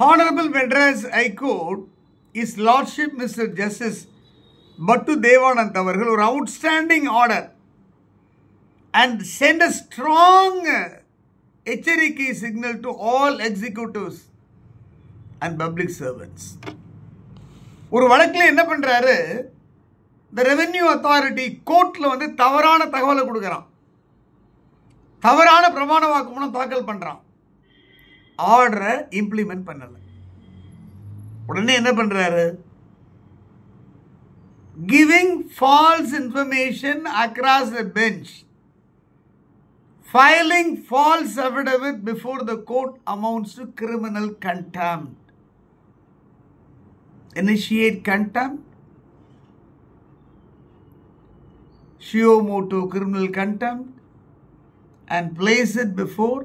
Honorable Madras High Court, His Lordship Mr. Justice Battu Devanand அவர்கள் ஒரு outstanding order and sent a strong எச்சரிக்கை signal to all executives and public servants ஒரு வழக்கில் என்ன பண்ணுறாரு இந்த ரெவென்யூ அத்தாரிட்டி கோர்ட்டில் வந்து தவறான தகவலை கொடுக்குறான். தவறான பிரமாண வாக்குமூலம் தாக்கல் பண்ணுறான் ஆர்டரை இம்ப்ளிமெண்ட் பண்ணலை உடனே என்ன பண்ணுறாரு giving false information across the bench filing false affidavit before the court amounts to criminal contempt initiate contempt, Shiomoto criminal contempt, and place it before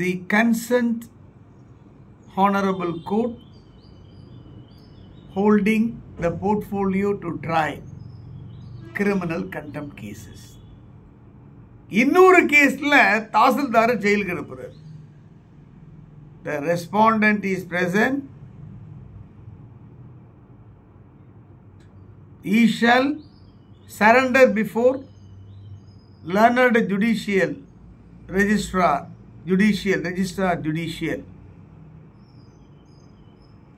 the consent honorable court holding the portfolio to try criminal contempt cases. இன்னொரு கேஸ்ல தாசில்தார ஜெயிலுக்கு அனுப்புறார் the respondent is present he shall surrender before learned judicial registrar judicial registrar judicial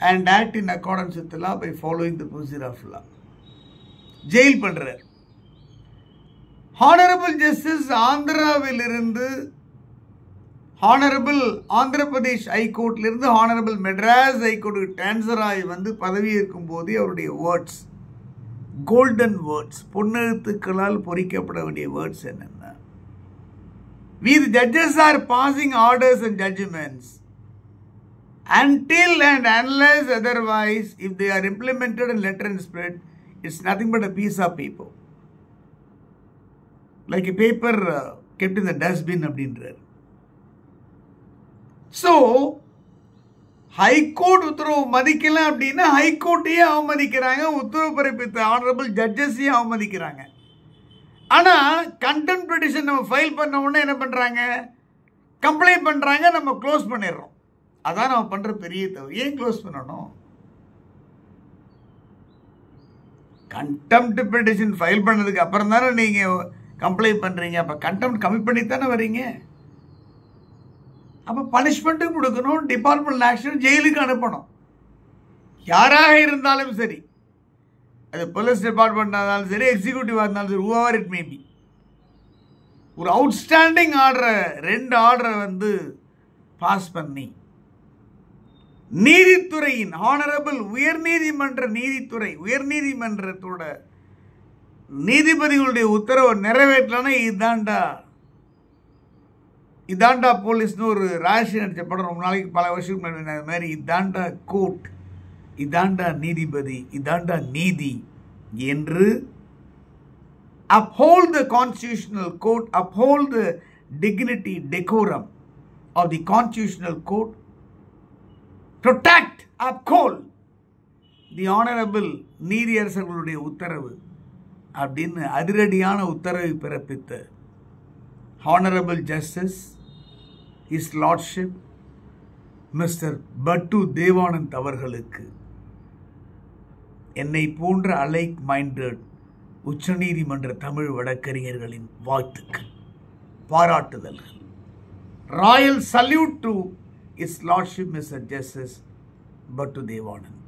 and act in accordance with law by following the procedure of law jail பண்ணுறார் honourable justice ஆந்திராவில் இருந்து honourable Andhra Pradesh ஹைகோர்ட்லேருந்து honourable Madras ஹைகோர்ட்டுக்கு transfer ஆகி வந்து பதவி இருக்கும் போதே அவருடைய வேர்ட்ஸ் கோல்டன் வேர்ட்ஸ் பொன்னெழுத்துக்களால் பொறிக்கப்பட வேண்டிய வேர்ட்ஸ் என்னென்ன? We the judges are passing orders and judgments until and unless otherwise, if they are implemented in letter and spirit, it's nothing but a piece of paper. like a paper uh, kept in the dustbin அப்படின்றார் so high court உத்தரவு மதிக்கல அப்படின்னா ஹைகோர்ட்டையே அவமதிக்கிறாங்க உத்தரவு பிறப்பித்த honourable ஜட்ஜஸையும் அவமதிக்கிறாங்க ஆனால் content petition நம்ம file பண்ண உடனே என்ன பண்ணுறாங்க கம்ப்ளைண்ட் பண்ணுறாங்க நம்ம க்ளோஸ் பண்ணிடுறோம். அதான் நம்ம பண்ணுற பெரிய தவறு. ஏன் க்ளோஸ் பண்ணணும்? கண்டெம்ட் பெட்டிஷன் ஃபைல் பண்ணதுக்கு அப்புறம் தானே நீங்கள் கம்ப்ளைண்ட் பண்ணுறீங்க அப்போ கண்டெம்ட் கம்மி பண்ணி தானே வரீங்க அப்போ பனிஷ்மெண்ட்டும் கொடுக்கணும் டிபார்ட்மெண்ட் ஆக்ஷன் ஜெயிலுக்கு அனுப்பணும். யாராக இருந்தாலும் சரி. அது போலீஸ் டிபார்ட்மெண்ட்டாக இருந்தாலும் சரி எக்ஸிக்யூட்டிவாக இருந்தாலும் சரி ஓவர் இட் மேபி ஒரு அவுட்ஸ்டாண்டிங் ஆர்டரை ரெண்டு ஆர்டரை வந்து பாஸ் பண்ணி. நீதித்துறையின் ஹானரபிள் உயர்நீதிமன்ற நீதித்துறை உயர்நீதிமன்றத்தோட நீதிபதிகளுடைய உத்தரவை நிறைவேற்றலன்னா இதாண்டா. இதாண்டா போலீஸ்னு ஒரு ராசி நடித்த படம் ரொம்ப நாளைக்கு பல வருஷத்துக்கு முன்னாடி அது மாதிரி இதாண்டா கோர்ட் இதாண்டா நீதிபதி இதாண்டா நீதி என்று uphold the constitutional court uphold the dignity decorum of the constitutional court protect uphold the honorable நீதியரசர்களுடைய உத்தரவு அப்படின்னு அதிரடியான உத்தரவை பிறப்பித்த honourable justice his lordship mister Battu Devanand அவர்களுக்கு என்னை போன்ற அலைக் மைண்டட் உச்சநீதிமன்ற தமிழ் வழக்கறிஞர்களின் வாழ்த்துக்கள் பாராட்டுதல்கள். Royal salute to his lordship mister justice Battu Devanand